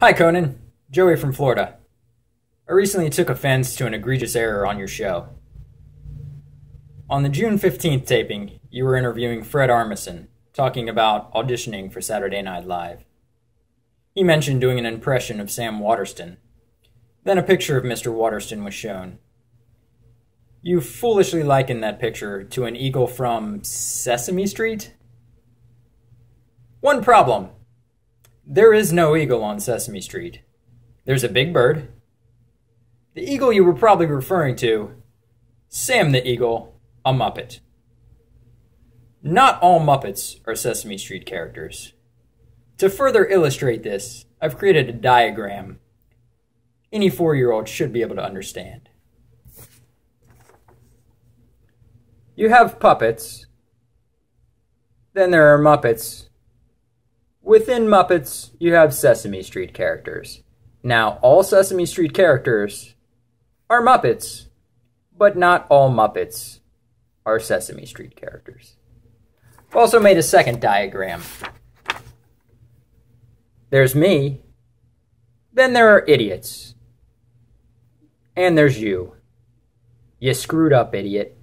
Hi, Conan. Joey from Florida. I recently took offense to an egregious error on your show. On the June 15th taping, you were interviewing Fred Armisen, talking about auditioning for Saturday Night Live. He mentioned doing an impression of Sam Waterston. Then a picture of Mr. Waterston was shown. You foolishly likened that picture to an eagle from Sesame Street? One problem there is no eagle on Sesame Street. There's a big bird. The eagle you were probably referring to, Sam the Eagle, a Muppet. Not all Muppets are Sesame Street characters. To further illustrate this, I've created a diagram any four year old should be able to understand. You have puppets, then there are Muppets, Within Muppets, you have Sesame Street characters. Now, all Sesame Street characters are Muppets, but not all Muppets are Sesame Street characters. I've also made a second diagram. There's me, then there are idiots, and there's you. You screwed up, idiot.